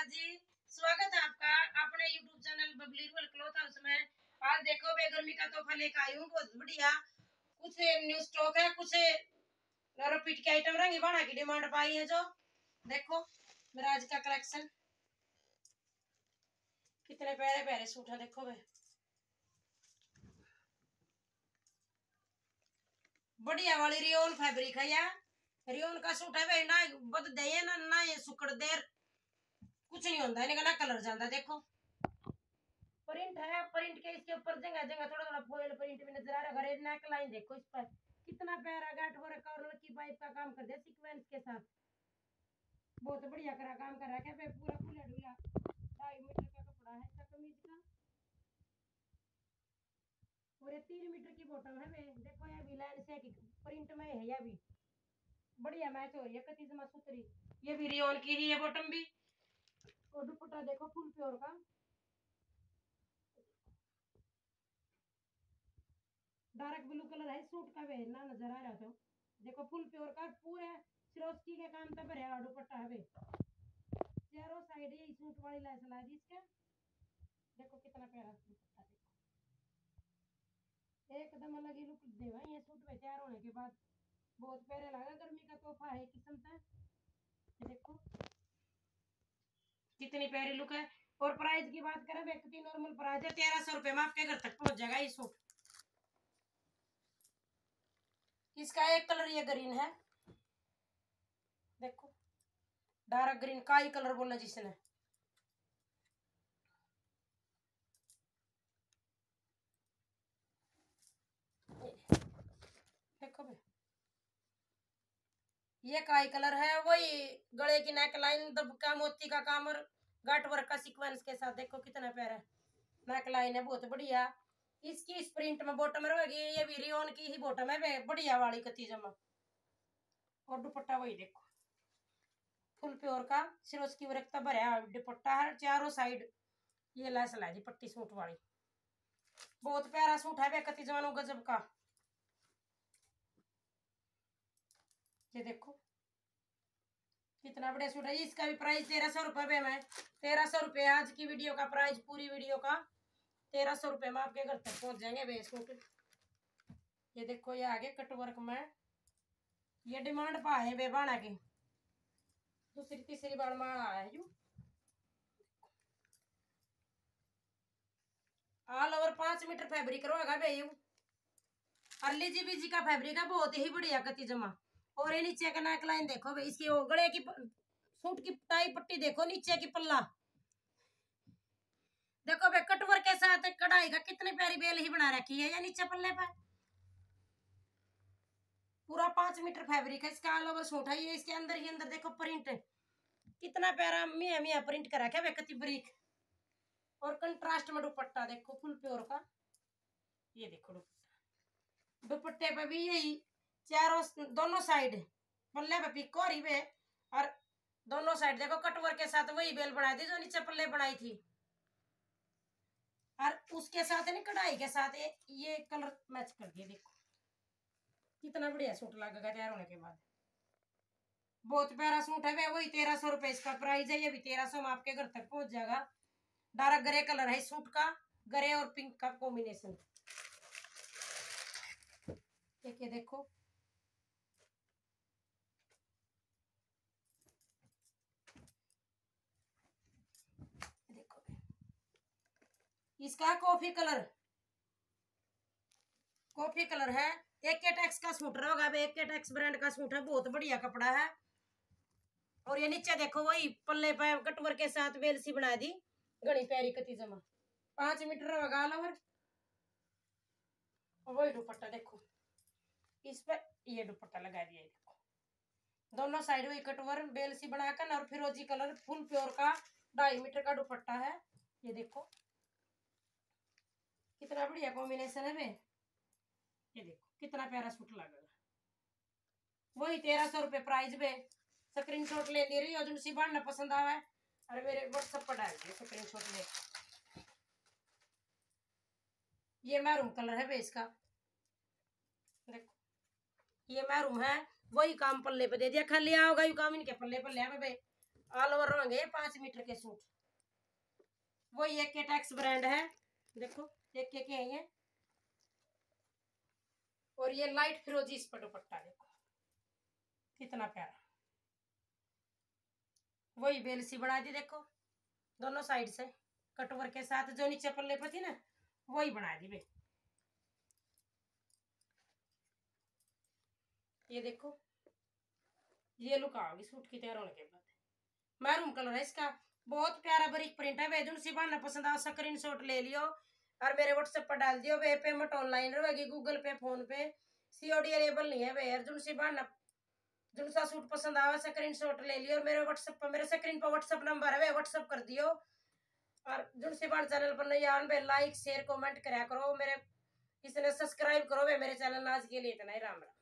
प्रसाद जी, स्वागत है आपका। अपने यूट्यूब चैनल बबली रुअल क्लॉथ हाउस में। आज देखो बे गर्मी का तोहफा लेकर आई हूँ। बहुत बढ़िया। कुछ न्यू स्टॉक है, कुछ रिपीट के आइटम रंगी बना की डिमांड पाई है जो। देखो मेरा आज का कलेक्शन कितने प्यारे प्यारे सूट है, देखो बे बढ़िया वाली रियोन फैब्रिक है यार। रियोन का सूट है भाई, ना बद दे ना ना ये सुकड़ देर। कुछ नहीं होता इनका ना कलर जाता देखो। प्रिंट है, प्रिंट के इसके ऊपर जगह जगह थोड़ा थोड़ा फोइल प्रिंट भी नज़र आ रहा है नेक लाइन देखो इस पर। कितना प्यारा गाठ वर्क और लकी पाइप का काम कर दिया सीक्वेंस के साथ। बहुत बढ़िया करा, काम कर रहा है पूरा खुला डुला। ढाई मीटर का कपड़ा है इसका कमीज का। और ये तीन मीटर की बॉटम है वे। देखो ये भी लाइन से प्रिंट में है ये भी। बढ़िया मैच हो रही है कति जमा सुतरी ये भी रियोन की ही है बॉटम भी। और दुपट्टा देखो, फुल प्योर का। डार्क ब्लू कलर है, सूट का वे ना नज़र आ रहा तो। देखो, फुल प्योर का, पूरे सिरोस्की के काम पे भरे दुपट्टा है वे साइड ये सूट वाली लैस ला दी इसके। देखो कितना प्यारा दुपट्टा देखो। एकदम अलग ही लुक देवा ये सूट पे तैयार होने के बाद बहुत प्यारे लगा गर्मी का तोहफा है किस्म का देखो। कितनी प्यारी लुक है। और प्राइस की बात करें, व्यक्ति नॉर्मल प्राइस है, तेरह सौ रुपये में आपके घर तक पहुँच जाएगा ये सूट इसका एक कलर ये ग्रीन है। देखो डार्क ग्रीन का ही कलर बोला जिसने। देखो भाई ये काई कलर है, वही गले की नेक लाइन दबका मोती का काम और गाट वर्क का सीक्वेंस के साथ देखो कितना प्यारा नेक लाइन है, बहुत बढ़िया। इसकी स्प्रिंट में बॉटम रहेगी, ये भी रियोन की ही बॉटम है बढ़िया वाली कती जमा। और दुपट्टा वही देखो। फुल प्योर का, सिरोज की वर्क भरा दुपट्टा है चारों साइड ये लैस ला जी पट्टी सूट वाली। बहुत प्यारा सूट है कती जमानो गजब का। ये देखो। कितना बढ़िया सूट है, इसका भी प्राइस तेरह सौ रुपये में। तेरह सौ रुपये आज की वीडियो का प्राइस पूरी वीडियो का। तेरह सौ रुपये में आपके घर तक पहुँच जाएँगे वे सूट ये देखो, ये आगे कटवर्क में। ये डिमांड पा है वे बाणा की। दूसरी, तीसरी बार माल आया है। यू ऑल ओवर पाँच मीटर फैब्रिक रहेगा भे यू। अर्ली जी बीजी का फैब्रिक है, बहुत ही बढ़िया कति जमा। और ये नीचे का नेक लाइन देखो भाई, इसकी गले की सूट की टाई पट्टी देखो, नीचे की पल्ला। देखो भाई कटवर के साथ कढ़ाई का कितनी प्यारी बेल ही बना रखी है, या नीचे पल्ले पर। पूरा पाँच मीटर फैब्रिक है, इसका ऑल ओवर सूट है, ये इसके अंदर ही अंदर देखो प्रिंट कितना प्यारा मिया मिया प्रिंट करा क्या व्यक्ति ब्रिक और कंट्रास्ट में दुपट्टा देखो फुल प्योर का। ये देखो दुपट्टा। दुपट्टे पे भी यही चारों दोनों साइड पल्ले पे पिको रही वे और दोनों साइड देखो कटवर के साथ वही बेल बनाई थी जो नीचे पल्ले बनाई थी। और उसके साथ नहीं कढ़ाई के साथ ये, ये कलर मैच कर दिए देखो। कितना बढ़िया सूट लगेगा तैयार होने के बाद। बहुत प्यारा सूट है वही तेरह सौ रुपए इसका प्राइस है ये भी तेरह सौ में आपके घर तक पहुँच जाएगा। डार्क ग्रे कलर है सूट का ग्रे और पिंक का कॉम्बिनेशन देखिए देखो देखो इसका कॉफ़ी कलर? कॉफ़ी कलर है। एक के टैक्स का सूट होगा एक के टैक्स ब्रांड का सूट है, बहुत बढ़िया कपड़ा है। और ये नीचे देखो, वही पल्ले पे कटवर के साथ बेल सी बना दी। घनी प्यारी कती जमा। पाँच मीटर होगा लवर और वही दुपट्टा देखो। इस पर ये दुपट्टा लगा दिया देखो। दोनों साइड वही कटवर बेल सी बनाकर और फिरोजी कलर, फुल प्योर का, ढाई मीटर का दुपट्टा है। ये देखो। कितना बढ़िया कॉम्बिनेशन है वे ये देखो कितना प्यारा सूट लगेगा वही तेरह सौ रुपये प्राइस पे स्क्रीन शॉट ले ले रही हो जो सी बढ़ना पसंद आवा है। अरे मेरे व्हाट्सएप पर डाल दिए स्क्रीन शॉट ले। ये मैरूम कलर है वे इसका। देखो ये मैरूम है वही काम पल्ले पे दे दिया। खाली आओगा यू काम इनके पल्ले पल्ले है भाई ऑल ओवर रहेंगे पाँच मीटर के सूट। वही एक के टैक्स ब्रांड है। देखो एक के के हैं ये? और ये लाइट फिरोजी इस पर दुपट्टा देखो। कितना प्यारा। वही बेल सी बना दी देखो, दोनों साइड से। कटवर के साथ जो नीचे पल्ले पर थी ना, वही बना दी बे। ये देखो, ये लुक आओगी सूट की तैयार होने के बाद। मैरून कलर है इसका। बहुत प्यारा बरीक प्रिंट है, वेजुन सी पसंद आ स्क्रीन शॉट ले लियो। और मेरे व्हाट्सएप पर डाल दियो, वे पेमेंट ऑनलाइन रहेगी Google Pay PhonePe COD available नहीं है, वे अर्जुन सी बहाना जुन सा सूट पसंद आवे स्क्रीन शॉट ले लियो और मेरे व्हाट्सएप पर, मेरे स्क्रीन पर व्हाट्सएप नंबर है, वे व्हाट्सएप कर दियो। और जुन सी बाण चैनल पर नहीं आन बे लाइक शेयर कमेंट कराया करो, मेरे इसने सब्सक्राइब करो, वे मेरे चैनल आज के लिए इतना ही, राम राम।